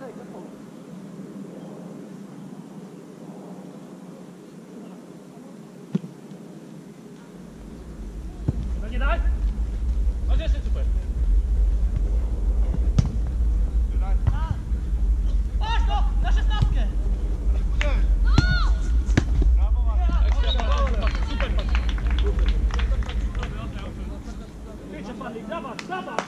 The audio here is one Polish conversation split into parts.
żadnego punktu. Nie dać? Chodź jeszcze super. Patrz go! Na szesnastkę! Super, super. Wiecie, panie, dawać, dawać!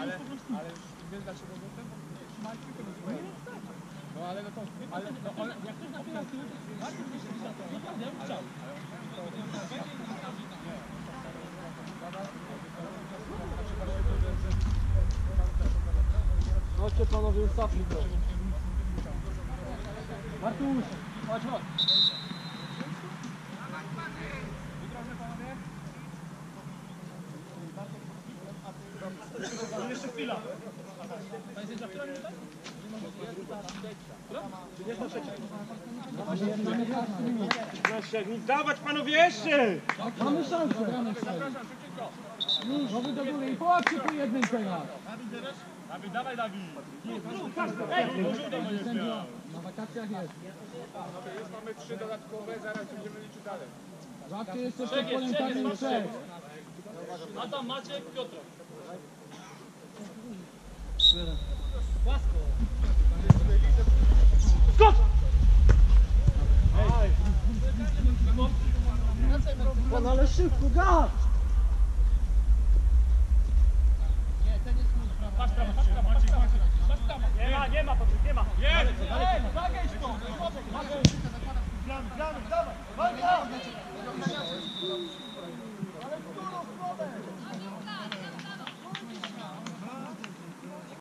Ale, ale wiesz dlaczego bo ten trzymaj tylko do swojego. No ale no to, ale no ale, Jak ktoś napiera tył, bardzo gdzieś się to. Naprawdę, ja bym chciał. Chodźcie panowie, ustawmy to. Martuś, chodź, chodź. Jeszcze chwila. Dawać panowie jeszcze! Mamy szansę, mamy szansę. Nowy do góry i połapcie po jednym teraz. Dawid, dawaj Dawid. Na wakacjach jest. jest, mamy trzy dodatkowe, zaraz będziemy liczyć dalej. Łapcie jeszcze Trzech przed jest, trzech polękami jest, Maciek, Piotr. Pan, ale szybko, gaz! Patrz prawo, patrz prawo, Maciek, Maciek. Patrz prawo. Nie ma, nie ma, nie ma. Jest! Zagejdź to!